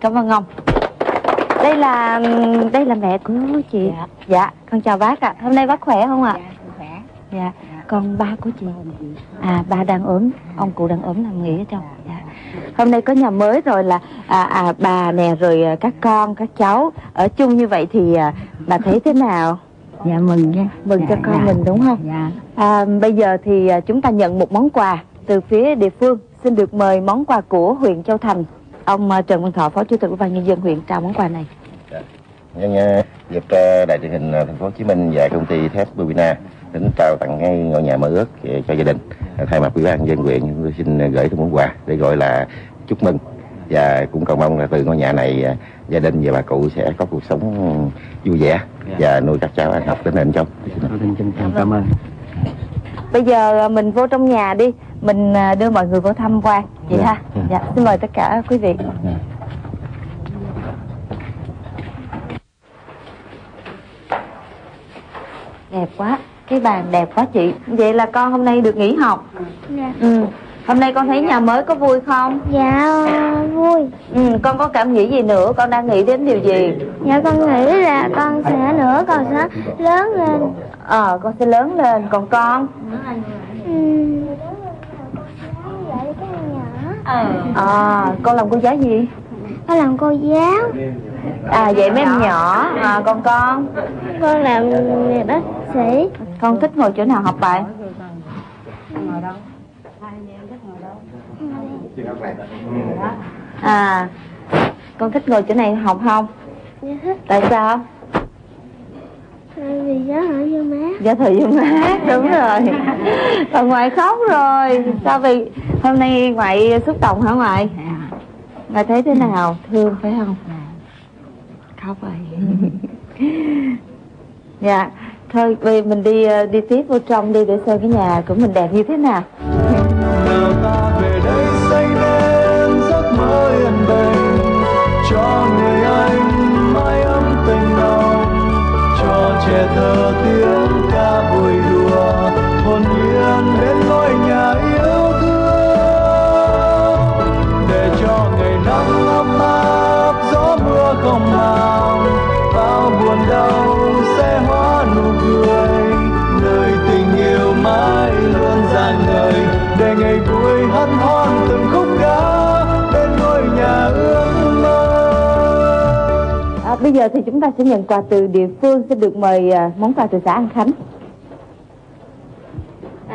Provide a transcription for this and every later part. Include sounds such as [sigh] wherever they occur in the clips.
cảm ơn ông đây là đây là mẹ của chị Dạ. dạ con chào bác ạ hôm nay bác khỏe không ạ Dạ, khỏe. dạ con ba của chị à ba đang ốm ông cụ đang ốm nằm nghỉ ở trong dạ. hôm nay có nhà mới rồi là à, à bà nè rồi à, các con các cháu ở chung như vậy thì à, bà thấy thế nào Dạ mừng nha. mừng Dạ, cho con dạ. mình đúng không Dạ. À, bây giờ thì à, chúng ta nhận một món quà từ phía địa phương. Xin được mời món quà của huyện Châu Thành. Ông à, Trần Văn Thọ, Phó Chủ tịch Ủy ban nhân dân huyện trao món quà này. nhân uh, dịp uh, đài truyền hình thành phố Hồ Chí Minh và công ty thép Bubina đến trao tặng cái ngôi nhà mơ ước cho gia đình thay mặt ủy ban nhân dân huyện tôi xin gửi món quà để gọi là chúc mừng. Và cũng cầu mong là từ ngôi nhà này gia đình và bà cụ sẽ có cuộc sống vui vẻ và nuôi các cháu ăn học đến lên trong. Tôi xin chân thành cảm ơn. Bây giờ mình vô trong nhà đi, mình à, đưa mọi người vô tham quan. Chị Dạ, ha? dạ. Dạ, xin mời tất cả quý vị. Đẹp quá, cái bàn đẹp quá chị. Vậy là con hôm nay được nghỉ học. Dạ, Ừ. Hôm nay con thấy nhà mới có vui không? dạ vui Ừ, con có cảm nghĩ gì nữa? Con đang nghĩ đến điều gì? Dạ con nghĩ là con sẽ nữa con sẽ lớn lên Ờ, con sẽ lớn lên. Còn con? Dạy các em nhỏ À, con làm cô giáo gì? Con làm cô giáo À, dạy mấy em nhỏ. À, còn con? Con làm bác sĩ Con thích ngồi chỗ nào học bài? À, con thích ngồi chỗ này học không? Dạ Tại sao? Giáo hỏi vô má Dạ thời dương mát, đúng rồi. Còn ngoại khóc rồi. Sao vì hôm nay ngoại xúc động hả ngoại? Ngoại thấy thế nào? Thương phải không? Khóc rồi. [laughs] dạ. Thôi vì mình đi ờ, đi tiếp vô trong đi để xem cái nhà của mình đẹp như thế nào mưa không màng bao buồn đau sẽ hóa nụ cười nơi tình yêu mãi luôn dàn đời để ngày vui hân hoan từng khúc ca bên ngôi nhà ước mơ À, bây giờ thì chúng ta sẽ nhận quà từ địa phương sẽ được mời à, món quà từ xã An Khánh.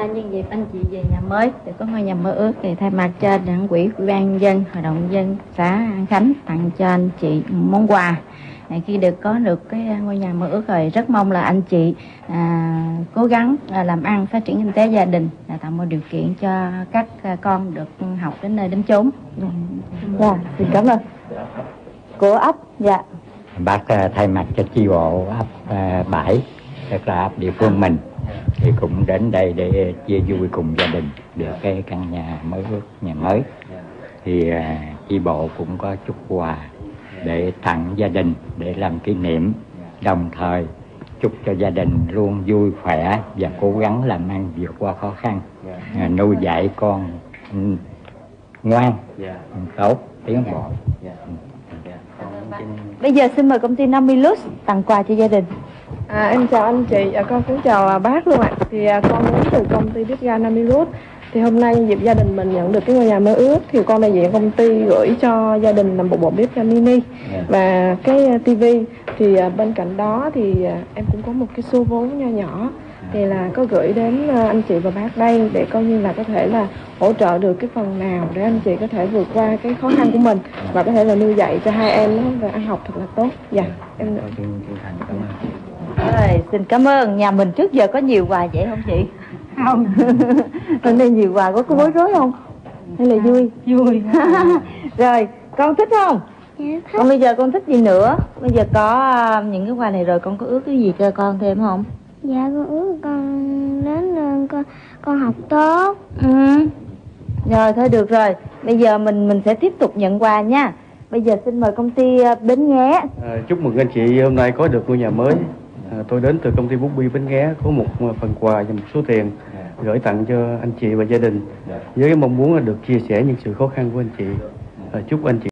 À, nhân dịp anh chị về nhà mới để có ngôi nhà mơ ước thì thay mặt cho đảng quỹ ủy ban nhân dân hội đồng dân xã An Khánh tặng cho anh chị món quà à, khi được có được cái ngôi nhà mơ ước rồi rất mong là anh chị à, cố gắng à, làm ăn phát triển kinh tế gia đình à, tạo mọi điều kiện cho các à, con được học đến nơi đến chốn Dạ, xin cảm ơn. Của ấp, dạ. Bác à, thay mặt cho chi bộ ấp à, Bãi, tức là ấp địa phương mình, thì cũng đến đây để chia vui cùng gia đình được cái căn nhà mới ước nhà mới. Thì à, chi bộ cũng có chút quà để tặng gia đình để làm kỷ niệm, đồng thời chúc cho gia đình luôn vui khỏe và cố gắng làm ăn vượt qua khó khăn, à, nuôi dạy con ừ, ngoan, tốt, tiến bộ. Bây giờ xin mời công ty Namilus tặng quà cho gia đình. À, em chào anh chị, à, con cũng chào à, bác luôn ạ. Thì à, con đến từ công ty Bipga Namirut. Thì hôm nay dịp gia đình mình nhận được cái ngôi nhà mơ ước thì con đại diện công ty gửi cho gia đình là một bộ bếp ga mini và cái à, tivi thì à, bên cạnh đó thì à, em cũng có một cái số vốn nho nhỏ thì là có gửi đến à, anh chị và bác đây để coi như là có thể là hỗ trợ được cái phần nào để anh chị có thể vượt qua cái khó khăn của mình và có thể là nuôi dạy cho hai em nó ăn học thật là tốt. Dạ, em Tôi xin chân thành cảm ơn. Xin cảm ơn. Nhà mình trước giờ có nhiều quà vậy không chị? Không. [laughs] Hôm nay nhiều quà có có bối rối không? Hay là vui? Vui. [laughs] rồi, con thích không? Dạ thích Còn bây giờ con thích gì nữa? Bây giờ có à, những cái quà này rồi con có ước cái gì cho con thêm không? Dạ con ước con đến ờ, con con học tốt Ừ. Rồi thôi được rồi. Bây giờ mình mình sẽ tiếp tục nhận quà nha. Bây giờ xin mời công ty à, Bến Nghé. À, chúc mừng anh chị hôm nay có được ngôi nhà mới. À, tôi đến từ công ty Bút Bi Bến Nghé có một à, phần quà và một số tiền gửi tặng cho anh chị và gia đình. Với cái mong muốn là được chia sẻ những sự khó khăn của anh chị. À, chúc anh chị